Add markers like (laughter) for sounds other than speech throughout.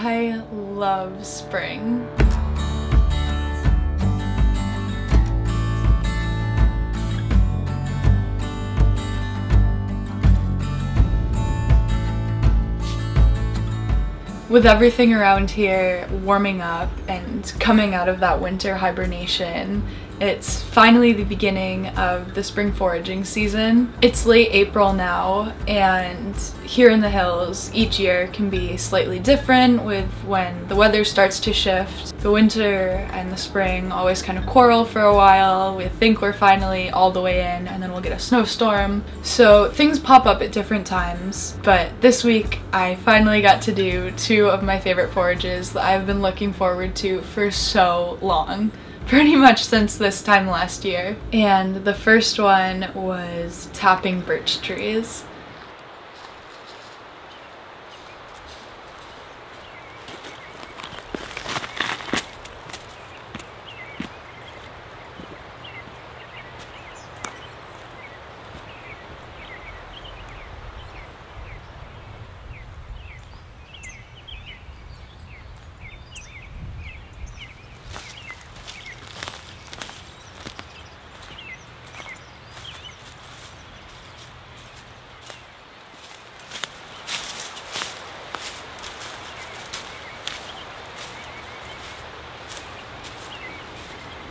I love spring. With everything around here warming up and coming out of that winter hibernation, it's finally the beginning of the spring foraging season. It's late April now and here in the hills each year can be slightly different with when the weather starts to shift. The winter and the spring always kind of quarrel for a while. We think we're finally all the way in and then we'll get a snowstorm. So things pop up at different times but this week I finally got to do two of my favorite forages that I've been looking forward to for so long pretty much since this time last year. And the first one was tapping birch trees.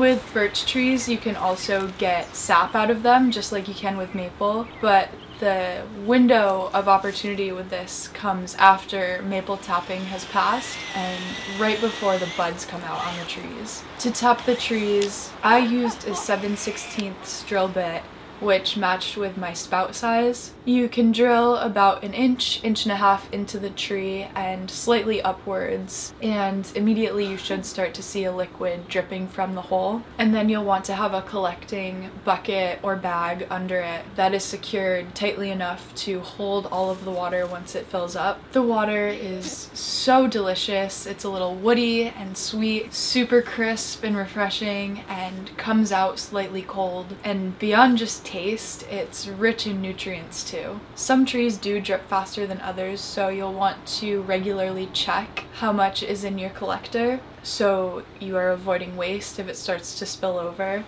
With birch trees, you can also get sap out of them, just like you can with maple, but the window of opportunity with this comes after maple tapping has passed and right before the buds come out on the trees. To tap the trees, I used a 7 16 drill bit which matched with my spout size. You can drill about an inch, inch and a half into the tree and slightly upwards and immediately you should start to see a liquid dripping from the hole. And then you'll want to have a collecting bucket or bag under it that is secured tightly enough to hold all of the water once it fills up. The water is so delicious. It's a little woody and sweet, super crisp and refreshing and comes out slightly cold. And beyond just taste, it's rich in nutrients too. Some trees do drip faster than others, so you'll want to regularly check how much is in your collector so you are avoiding waste if it starts to spill over.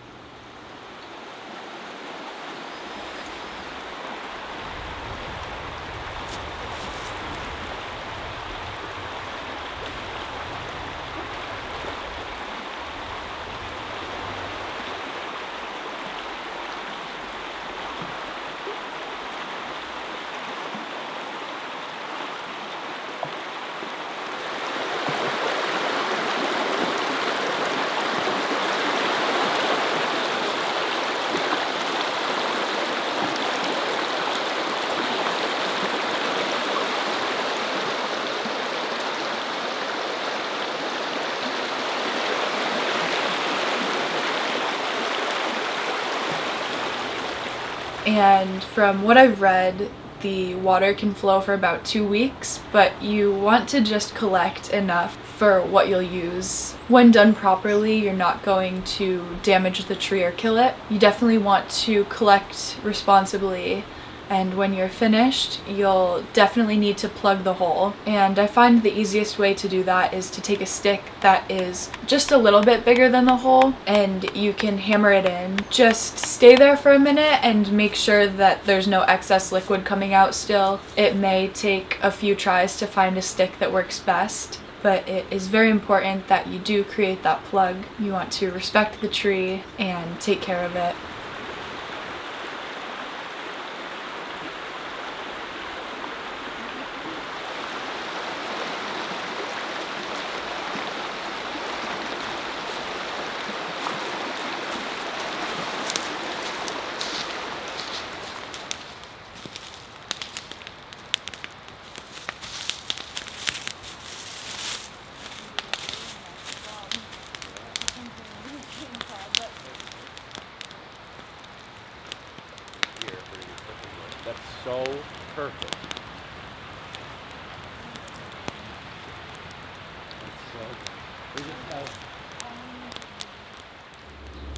And from what I've read the water can flow for about two weeks but you want to just collect enough for what you'll use. When done properly you're not going to damage the tree or kill it. You definitely want to collect responsibly and when you're finished you'll definitely need to plug the hole and I find the easiest way to do that is to take a stick that is just a little bit bigger than the hole and you can hammer it in. Just stay there for a minute and make sure that there's no excess liquid coming out still. It may take a few tries to find a stick that works best but it is very important that you do create that plug. You want to respect the tree and take care of it.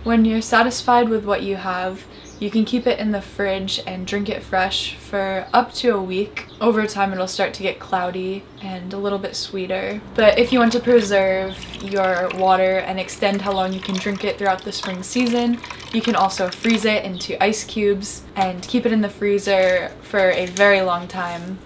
When you're satisfied with what you have, You can keep it in the fridge and drink it fresh for up to a week. Over time it'll start to get cloudy and a little bit sweeter. But if you want to preserve your water and extend how long you can drink it throughout the spring season, you can also freeze it into ice cubes and keep it in the freezer for a very long time.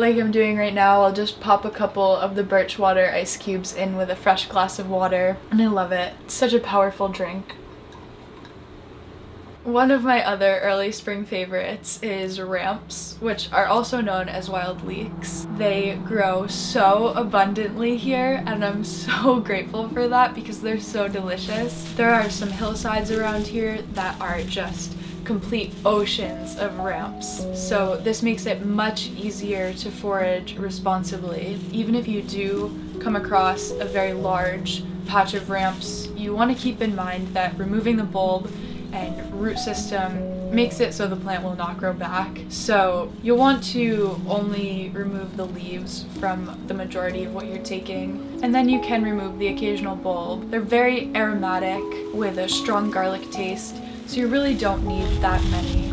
Like I'm doing right now, I'll just pop a couple of the birch water ice cubes in with a fresh glass of water, and I love it. It's such a powerful drink. One of my other early spring favorites is ramps, which are also known as wild leeks. They grow so abundantly here and I'm so (laughs) grateful for that because they're so delicious. There are some hillsides around here that are just complete oceans of ramps. So this makes it much easier to forage responsibly. Even if you do come across a very large patch of ramps, you want to keep in mind that removing the bulb and root system makes it so the plant will not grow back. So you'll want to only remove the leaves from the majority of what you're taking. And then you can remove the occasional bulb. They're very aromatic with a strong garlic taste so you really don't need that many.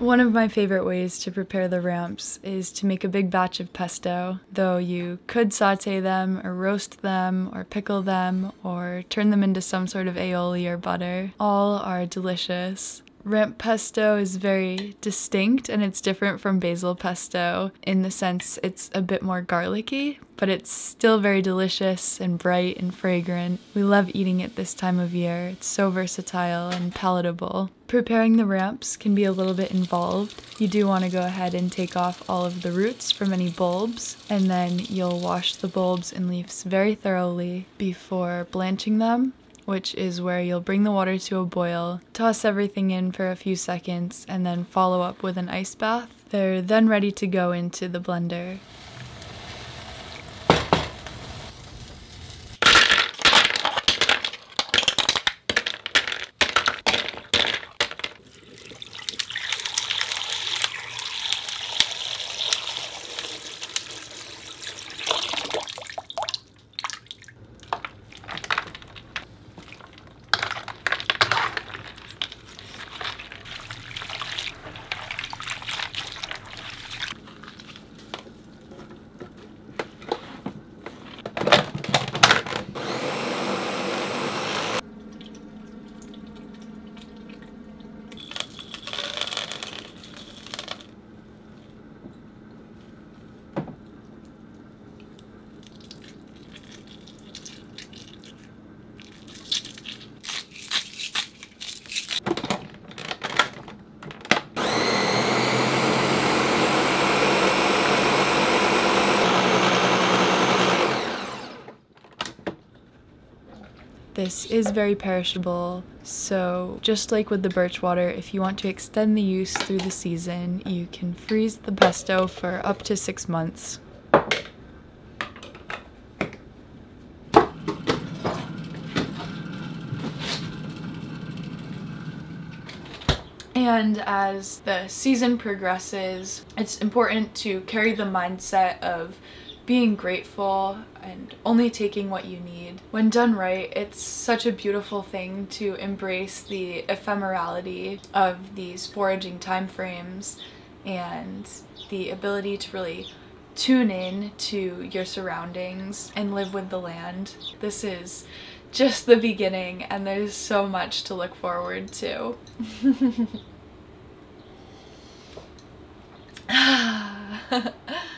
One of my favorite ways to prepare the ramps is to make a big batch of pesto, though you could saute them or roast them or pickle them or turn them into some sort of aioli or butter. All are delicious. Ramp pesto is very distinct and it's different from basil pesto in the sense it's a bit more garlicky, but it's still very delicious and bright and fragrant. We love eating it this time of year. It's so versatile and palatable. Preparing the ramps can be a little bit involved. You do want to go ahead and take off all of the roots from any bulbs, and then you'll wash the bulbs and leaves very thoroughly before blanching them which is where you'll bring the water to a boil, toss everything in for a few seconds, and then follow up with an ice bath. They're then ready to go into the blender. This is very perishable, so just like with the birch water, if you want to extend the use through the season, you can freeze the pesto for up to six months. And as the season progresses, it's important to carry the mindset of being grateful and only taking what you need. When done right, it's such a beautiful thing to embrace the ephemerality of these foraging time frames and the ability to really tune in to your surroundings and live with the land. This is just the beginning and there's so much to look forward to. (laughs) Ah. (laughs)